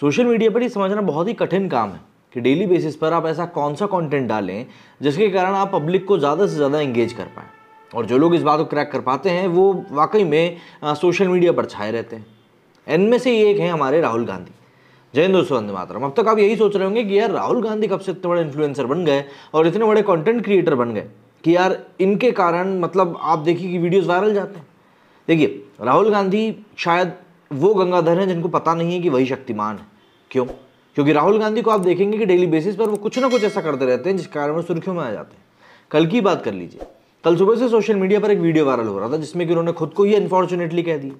Social media पर ये समझना बहुत ही कठिन काम है कि डेली बेसिस पर आप ऐसा कौन सा कंटेंट डालें जिसके कारण आप पब्लिक को ज़्यादा से ज़्यादा एंगेज कर पाएँ। और जो लोग इस बात को क्रैक कर पाते हैं, वो वाकई में सोशल मीडिया पर छाए रहते हैं। इनमें से एक हैं हमारे राहुल गांधी। जय हिंद दोस्तों, वंदे मातरम। अब तक आप यही सोच रहे होंगे कि यार राहुल गांधी कब से इतने बड़े इन्फ्लुएंसर बन गए और इतने बड़े कंटेंट क्रिएटर बन गए कि यार इनके कारण मतलब आप देखिए कि वीडियोस वायरल जाते हैं। देखिए, राहुल गांधी शायद वो गंगाधर हैं जिनको पता नहीं है कि वही शक्तिमान है। क्यों? क्योंकि राहुल गांधी को आप देखेंगे कि डेली बेसिस पर वो कुछ ना कुछ ऐसा करते रहते हैं, जिस कारण वो सुर्खियों में आ जाते हैं। कल की बात कर लीजिए। कल सुबह से सोशल मीडिया पर एक वीडियो वायरल हो रहा था, जिसमें कि उन्होंने खुद को ही अनफॉर्चुनेटली कह दिया।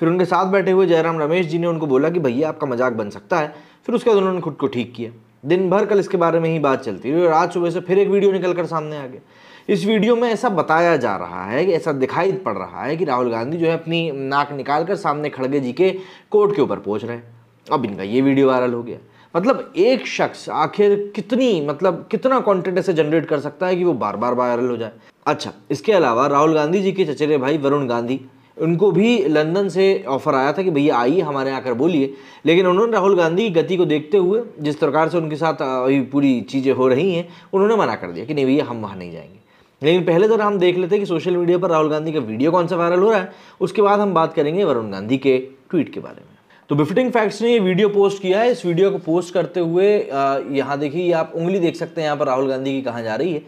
फिर उनके साथ बैठे हुए जयराम रमेश जी ने उनको बोला कि भैया, आपका मज़ाक बन सकता है। फिर उसके बाद उन्होंने खुद को ठीक किया। दिन भर कल इसके बारे में ही बात चलती रही और आज सुबह से फिर एक वीडियो निकल कर सामने आ गया। इस वीडियो में ऐसा बताया जा रहा है कि ऐसा दिखाई पड़ रहा है कि राहुल गांधी जो है अपनी नाक निकाल कर सामने खड़गे जी के कोर्ट के ऊपर पहुँच रहे हैं। अब इनका ये वीडियो वायरल हो गया। मतलब एक शख्स आखिर कितनी मतलब कितना कंटेंट ऐसे जनरेट कर सकता है कि वो बार बार वायरल हो जाए? अच्छा इसके अलावा राहुल गांधी जी के चचेरे भाई वरुण गांधी, उनको भी लंदन से ऑफ़र आया था कि भैया आइए, हमारे यहाँ आकर बोलिए। लेकिन उन्होंने राहुल गांधी की गति को देखते हुए, जिस प्रकार से उनके साथ पूरी चीज़ें हो रही हैं, उन्होंने मना कर दिया कि नहीं भैया, हम वहाँ नहीं जाएँगे। लेकिन पहले तो हम देख लेते हैं कि सोशल मीडिया पर राहुल गांधी का वीडियो कौन सा वायरल हो रहा है। उसके बाद हम बात करेंगे वरुण गांधी के ट्वीट के बारे में। तो बिफटिंग फैक्ट्स ने ये वीडियो पोस्ट किया है। इस वीडियो को पोस्ट करते हुए यहाँ देखिए आप उंगली देख सकते हैं यहाँ पर राहुल गांधी की कहाँ जा रही है।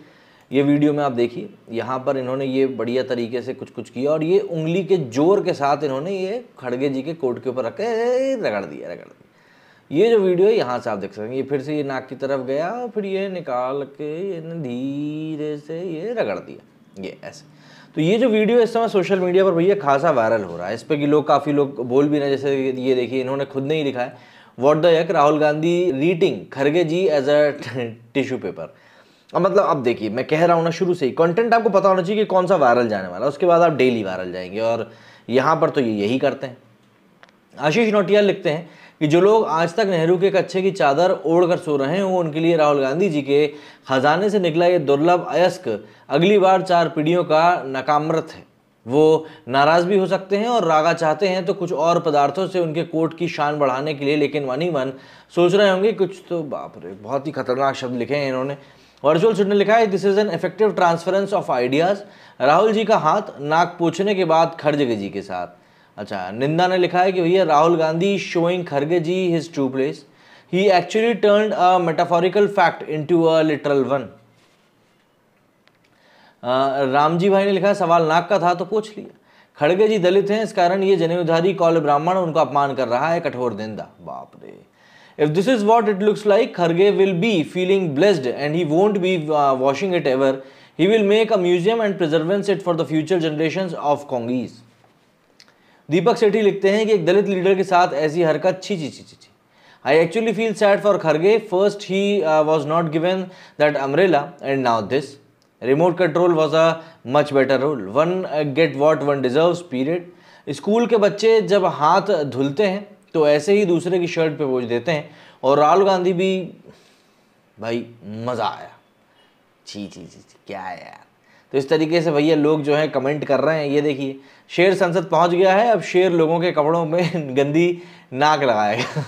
ये वीडियो में आप देखिए, यहाँ पर इन्होंने ये बढ़िया तरीके से कुछ कुछ किया और ये उंगली के ज़ोर के साथ इन्होंने ये खड़गे जी के कोट के ऊपर रख रगड़ दिया रगड़ दिया। ये जो वीडियो है, यहाँ से आप देख सकते हैं। ये फिर से ये नाक की तरफ़ गया और फिर ये निकाल के धीरे से ये रगड़ दिया। ये ऐसे। तो ये जो वीडियो इस समय सोशल मीडिया पर भैया खासा वायरल हो रहा है। इस पर कि लोग काफ़ी लोग बोल भी रहे जैसे ये देखिए, इन्होंने खुद नहीं लिखा है। What the yuck Rahul Gandhi treating Kharge ji as a tissue paper अब मतलब अब देखिए, मैं कह रहा हूँ ना शुरू से ही कंटेंट आपको पता होना चाहिए कि कौन सा वायरल जाने वाला है। उसके बाद आप डेली वायरल जाएँगे और यहाँ पर तो ये यही करते हैं। आशीष नोटियाल लिखते हैं कि जो लोग आज तक नेहरू के कच्छे की चादर ओढ़ कर सो रहे हैं उनके लिए राहुल गांधी जी के खजाने से निकला ये दुर्लभ अयस्क अगली बार चार पीढ़ियों का नकामृत है। वो नाराज़ भी हो सकते हैं और रागा चाहते हैं तो कुछ और पदार्थों से उनके कोर्ट की शान बढ़ाने के लिए, लेकिन मन ही मन सोच रहे होंगे, कुछ तो बाप रे, बहुत ही खतरनाक शब्द लिखे हैं इन्होंने। वर्चुअल सुट ने लिखा है this is an effective transference of ideas Rahul ji का हाथ नाक पूछने के बाद खड़जगे जी के साथ। अच्छा निंदा ने लिखा है कि भैया, Rahul Gandhi showing Kharge ji his true place he actually turn a metaphorical fact into a literal one Ramji भाई ने लिखा है सवाल नाक का था तो पूछ लिया। खड़गे जी दलित हैं, इस कारण ये जनेउधारी कॉल ब्राह्मण उनको अपमान कर रहा है, कठोर निंदा। बाप रे। If this is what it looks like Kharge will be feeling blessed and he won't be washing it ever he will make a museum and preserves it for the future generation of Congis Deepak Sethi लिखते हैं कि एक दलित leader के साथ ऐसी हरकत, छी छी छी छी छी। I actually feel sad for Kharge first he was not given that umbrella and now this remote control was a much better role one get what one deserve period school के बच्चे जब हाथ धुलते हैं तो ऐसे ही दूसरे की शर्ट पे बोझ देते हैं। और राहुल गांधी भी, भाई, मज़ा आया। छी छी छी क्या यार? तो इस तरीके से भैया लोग जो है कमेंट कर रहे हैं। ये देखिए, शेर संसद पहुँच गया है, अब शेर लोगों के कपड़ों में गंदी नाक लगाएगा।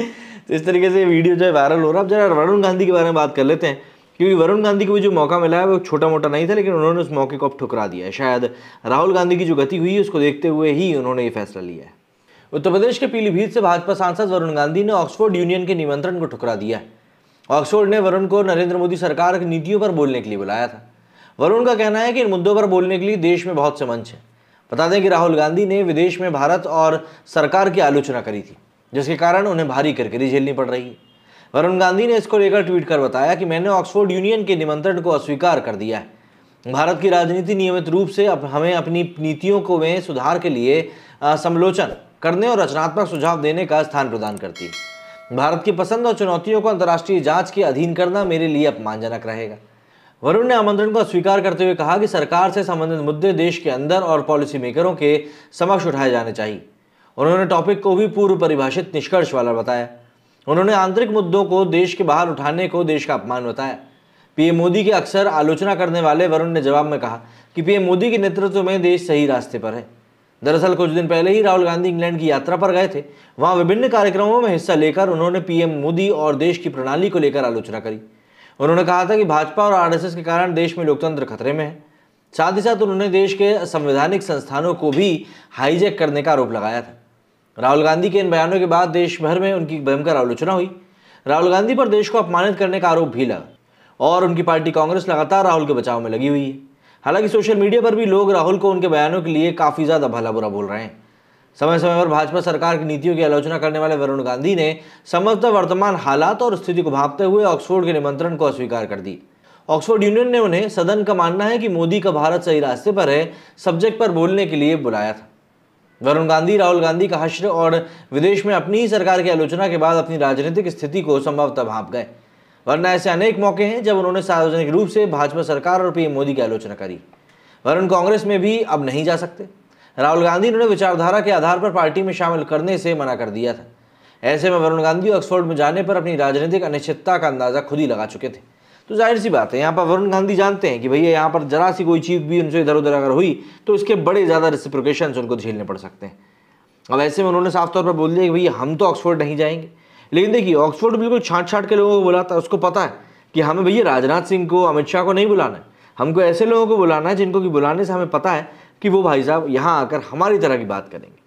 तो इस तरीके से वीडियो जो है वायरल हो रहा है। अब जरा वरुण गांधी के बारे में बात कर लेते हैं। क्योंकि वरुण गांधी को भी जो मौका मिला है, वो छोटा मोटा नहीं था, लेकिन उन्होंने उस मौके को अब ठुकरा दिया है। शायद राहुल गांधी की जो गति हुई है, उसको देखते हुए ही उन्होंने ये फैसला लिया है। उत्तर प्रदेश के पीलीभीत से भाजपा सांसद वरुण गांधी ने ऑक्सफोर्ड यूनियन के निमंत्रण को ठुकरा दिया है। ऑक्सफोर्ड ने वरुण को नरेंद्र मोदी सरकार की नीतियों पर बोलने के लिए बुलाया था। वरुण का कहना है कि इन मुद्दों पर बोलने के लिए देश में बहुत से मंच हैं। बता दें कि राहुल गांधी ने विदेश में भारत और सरकार की आलोचना करी थी, जिसके कारण उन्हें भारी किरकिरी झेलनी पड़ रही है। वरुण गांधी ने इसको लेकर ट्वीट कर बताया कि मैंने ऑक्सफोर्ड यूनियन के निमंत्रण को अस्वीकार कर दिया है। भारत की राजनीति नियमित रूप से अब हमें अपनी नीतियों को में सुधार के लिए समालोचन करने और रचनात्मक सुझाव देने का स्थान प्रदान करती है। भारत की पसंद और चुनौतियों को अंतर्राष्ट्रीय जाँच के अधीन करना मेरे लिए अपमानजनक रहेगा। वरुण ने आमंत्रण को स्वीकार करते हुए कहा कि सरकार से संबंधित मुद्दे देश के अंदर और पॉलिसी मेकरों के समक्ष उठाए जाने चाहिए। उन्होंने टॉपिक को भी पूर्व परिभाषित निष्कर्ष वाला बताया। उन्होंने आंतरिक मुद्दों को देश के बाहर उठाने को देश का अपमान बताया। पीएम मोदी की अक्सर आलोचना करने वाले वरुण ने जवाब में कहा कि पीएम मोदी के नेतृत्व में देश सही रास्ते पर है। दरअसल कुछ दिन पहले ही राहुल गांधी इंग्लैंड की यात्रा पर गए थे। वहाँ विभिन्न कार्यक्रमों में हिस्सा लेकर उन्होंने पीएम मोदी और देश की प्रणाली को लेकर आलोचना करी। उन्होंने कहा था कि भाजपा और आरएसएस के कारण देश में लोकतंत्र खतरे में है। साथ ही साथ उन्होंने देश के संवैधानिक संस्थानों को भी हाईजैक करने का आरोप लगाया था। राहुल गांधी के इन बयानों के बाद देश भर में उनकी भयंकर आलोचना हुई। राहुल गांधी पर देश को अपमानित करने का आरोप भी लगा और उनकी पार्टी कांग्रेस लगातार राहुल के बचाव में लगी हुई है। हालाँकि सोशल मीडिया पर भी लोग राहुल को उनके बयानों के लिए काफ़ी ज़्यादा भला बुरा बोल रहे हैं। समय समय पर भाजपा सरकार की नीतियों की आलोचना करने वाले वरुण गांधी ने संभवतः वर्तमान हालात और स्थिति को भापते हुए ऑक्सफोर्ड के निमंत्रण को अस्वीकार कर दी। ऑक्सफोर्ड यूनियन ने उन्हें सदन का मानना है कि मोदी का भारत सही रास्ते पर है, सब्जेक्ट पर बोलने के लिए बुलाया था। वरुण गांधी, राहुल गांधी का हश्र और विदेश में अपनी ही सरकार की आलोचना के बाद अपनी राजनीतिक स्थिति को संभवतः भाप गए। वरना ऐसे अनेक मौके हैं जब उन्होंने सार्वजनिक रूप से भाजपा सरकार और पीएम मोदी की आलोचना करी। वरुण कांग्रेस में भी अब नहीं जा सकते। राहुल गांधी ने विचारधारा के आधार पर पार्टी में शामिल करने से मना कर दिया था। ऐसे में वरुण गांधी ऑक्सफोर्ड में जाने पर अपनी राजनीतिक अनिश्चितता का अंदाज़ा खुद ही लगा चुके थे। तो ज़ाहिर सी बात है, यहाँ पर वरुण गांधी जानते हैं कि भैया यहाँ पर जरा सी कोई चीज़ भी उनसे इधर उधर अगर हुई तो इसके बड़े ज़्यादा रिसिप्रिकेशन उनको झेलने पड़ सकते हैं। अब ऐसे में उन्होंने साफ़ तौर पर बोल दिया कि भैया हम तो ऑक्सफोर्ड नहीं जाएँगे। लेकिन देखिए, ऑक्सफोर्ड बिल्कुल छाट छाट के लोगों को बुलाता है, उसको पता है कि हमें भैया राजनाथ सिंह को, अमित शाह को नहीं बुलाना है। हमको ऐसे लोगों को बुलाना है जिनको कि बुलाने से हमें पता है कि वो भाई साहब यहाँ आकर हमारी तरह की बात करेंगे।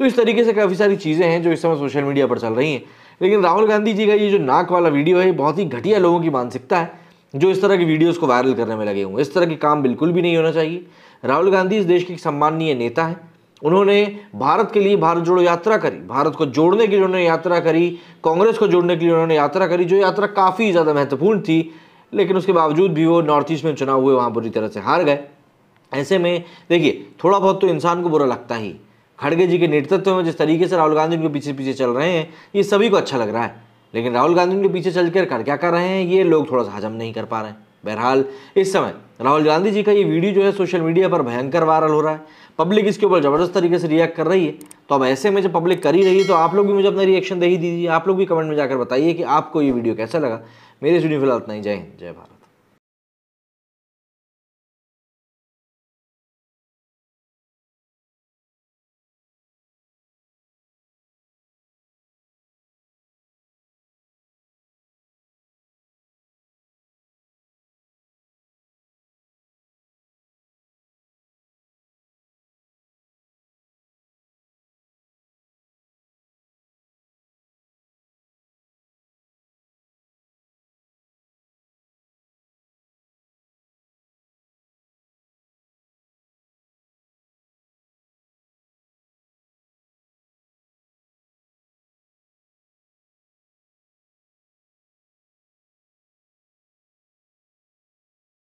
तो इस तरीके से काफ़ी सारी चीज़ें हैं जो इस समय सोशल मीडिया पर चल रही हैं। लेकिन राहुल गांधी जी का ये जो नाक वाला वीडियो है बहुत ही घटिया लोगों की मानसिकता है, जो इस तरह की वीडियोस को वायरल करने में लगे हुए इस तरह के काम बिल्कुल भी नहीं होना चाहिए। राहुल गांधी इस देश के सम्माननीय नेता है। उन्होंने भारत के लिए भारत जोड़ो यात्रा करी, भारत को जोड़ने के लिए उन्होंने यात्रा करी, कांग्रेस को जोड़ने के लिए उन्होंने यात्रा करी, जो यात्रा काफ़ी ज़्यादा महत्वपूर्ण थी, लेकिन उसके बावजूद भी वो नॉर्थ ईस्ट में चुनाव हुए, वहाँ बुरी तरह से हार गए। ऐसे में, देखिए थोड़ा बहुत तो इंसान को बुरा लगता ही। खड़गे जी के नेतृत्व में जिस तरीके से राहुल गांधी उनके पीछे पीछे चल रहे हैं, ये सभी को अच्छा लग रहा है। लेकिन राहुल गांधी उनके पीछे चल कर कर क्या कर रहे हैं, ये लोग थोड़ा सा हजम नहीं कर पा रहे हैं। बहरहाल, इस समय राहुल गांधी जी का ये वीडियो जो है सोशल मीडिया पर भयंकर वायरल हो रहा है। पब्लिक इसके ऊपर ज़बरदस्त तरीके से रिएक्ट कर रही है। तो अब ऐसे में जब पब्लिक कर ही रही है तो आप लोग भी मुझे अपना रिएक्शन दे ही दीजिए। आप लोग भी कमेंट में जाकर बताइए कि आपको ये वीडियो कैसा लगा। मेरे वीडियो फ़िलहाल इतना ही। जय हिंद, जय भारत।